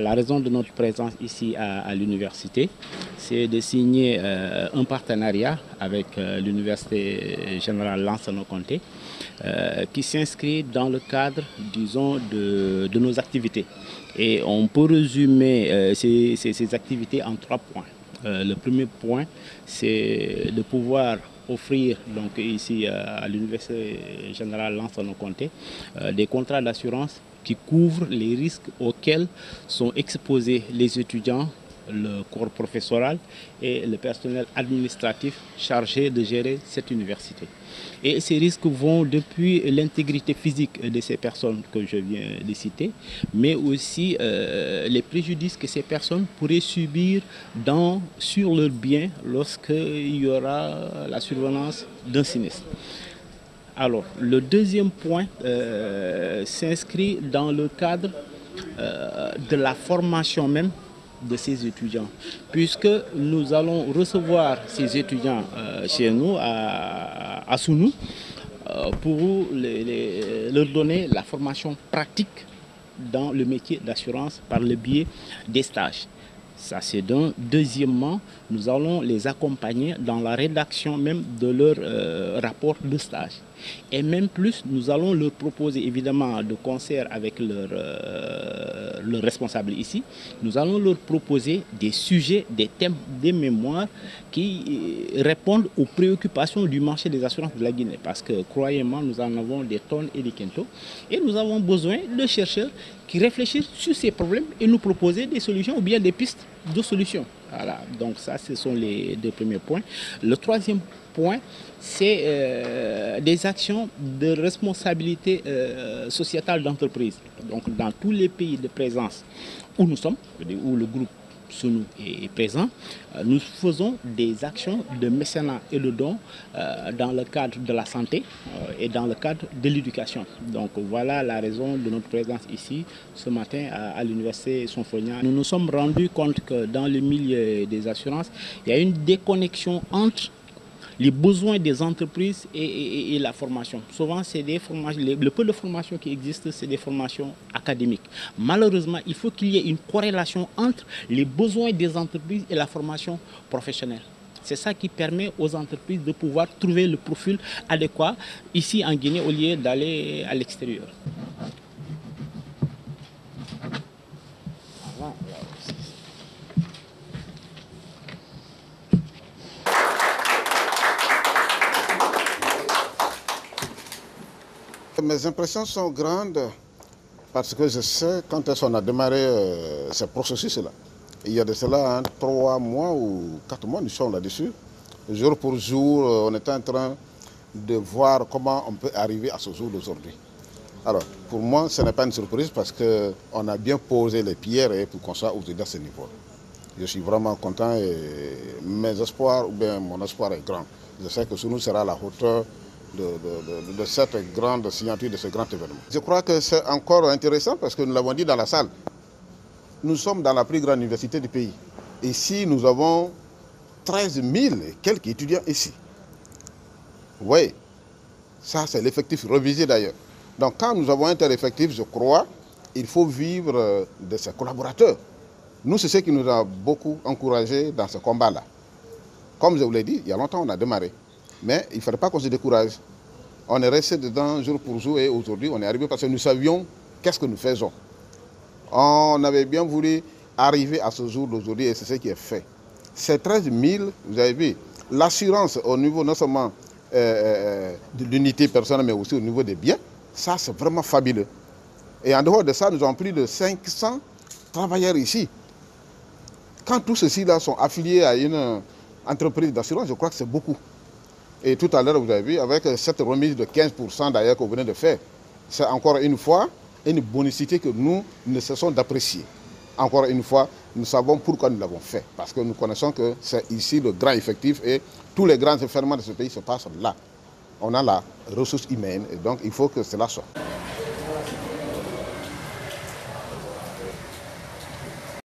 La raison de notre présence ici à, l'université, c'est de signer euh, un partenariat avec euh, l'Université générale Lansano Comté euh, qui s'inscrit dans le cadre, disons, de, nos activités. Et on peut résumer ces, ces, activités en trois points. Le premier point, c'est de pouvoir offrir donc ici à l'Université générale Lansano Comté des contrats d'assurance qui couvre les risques auxquels sont exposés les étudiants, le corps professoral et le personnel administratif chargé de gérer cette université. Et ces risques vont depuis l'intégrité physique de ces personnes que je viens de citer, mais aussi euh, les préjudices que ces personnes pourraient subir dans, sur leurs biens lorsqu'il y aura la survenance d'un sinistre. Alors, le deuxième point euh, s'inscrit dans le cadre euh, de la formation même de ces étudiants, puisque nous allons recevoir ces étudiants euh, chez nous, à, à Sounou, pour leur donner la formation pratique dans le métier d'assurance par le biais des stages. Ça, c'est d'un. Deuxièmement, nous allons les accompagner dans la rédaction même de leur euh, rapport de stage. Et même plus, nous allons leur proposer, évidemment, de concert avec leur, euh, leur responsable ici, nous allons leur proposer des sujets, des thèmes, des mémoires qui euh, répondent aux préoccupations du marché des assurances de la Guinée. Parce que, croyez-moi, nous en avons des tonnes et des quintaux. Et nous avons besoin de chercheurs qui réfléchissent sur ces problèmes et nous proposer des solutions ou bien des pistes de solutions. Voilà, donc ça, ce sont les deux premiers points. Le troisième point, c'est euh, des actions de responsabilité euh, sociétale d'entreprise. Donc dans tous les pays de présence où nous sommes, où le groupe nous est présent, euh, nous faisons des actions de mécénat et de dons euh, dans le cadre de la santé euh, et dans le cadre de l'éducation. Donc voilà la raison de notre présence ici ce matin à, l'université Sonfonia. Nous nous sommes rendus compte que dans le milieu des assurances, il y a une déconnexion entre les besoins des entreprises et, la formation. Souvent, c'est des formations, le peu de formations qui existent, c'est des formations académiques. Malheureusement, il faut qu'il y ait une corrélation entre les besoins des entreprises et la formation professionnelle. C'est ça qui permet aux entreprises de pouvoir trouver le profil adéquat ici en Guinée au lieu d'aller à l'extérieur. Mes impressions sont grandes parce que je sais quand est-ce qu'on a démarré euh, ce processus-là. Il y a de cela trois mois ou quatre mois, nous sommes là-dessus. Jour pour jour, euh, on est en train de voir comment on peut arriver à ce jour d'aujourd'hui. Alors, pour moi, ce n'est pas une surprise parce qu'on a bien posé les pierres pour qu'on soit aujourd'hui à ce niveau. Je suis vraiment content et mes espoirs, ou bien mon espoir est grand. Je sais que ce nous sera à la hauteur de, cette grande signature, de ce grand événement. Je crois que c'est encore intéressant parce que nous l'avons dit dans la salle. Nous sommes dans la plus grande université du pays. Ici, nous avons 13 000 et quelques étudiants ici. Voyez, ça c'est l'effectif revisé d'ailleurs. Donc quand nous avons un tel effectif, je crois, il faut vivre euh, de ses collaborateurs. Nous, c'est ce qui nous a beaucoup encouragés dans ce combat-là. Comme je vous l'ai dit, il y a longtemps, on a démarré. Mais il ne fallait pas qu'on se décourage. On est resté dedans jour pour jour et aujourd'hui on est arrivé parce que nous savions qu'est-ce que nous faisons. On avait bien voulu arriver à ce jour d'aujourd'hui et c'est ce qui est fait. Ces 13 000, vous avez vu, l'assurance au niveau non seulement euh, euh, de l'unité personnelle mais aussi au niveau des biens, ça c'est vraiment fabuleux. Et en dehors de ça, nous avons plus de 500 travailleurs ici. Quand tous ceux-ci-là sont affiliés à une entreprise d'assurance, je crois que c'est beaucoup. Et tout à l'heure, vous avez vu, avec cette remise de 15% d'ailleurs que vous venez de faire, c'est encore une fois une bonicité que nous ne cessons d'apprécier. Encore une fois, nous savons pourquoi nous l'avons fait. Parce que nous connaissons que c'est ici le grand effectif et tous les grands enfermements de ce pays se passent là. On a la ressource humaine et donc il faut que cela soit.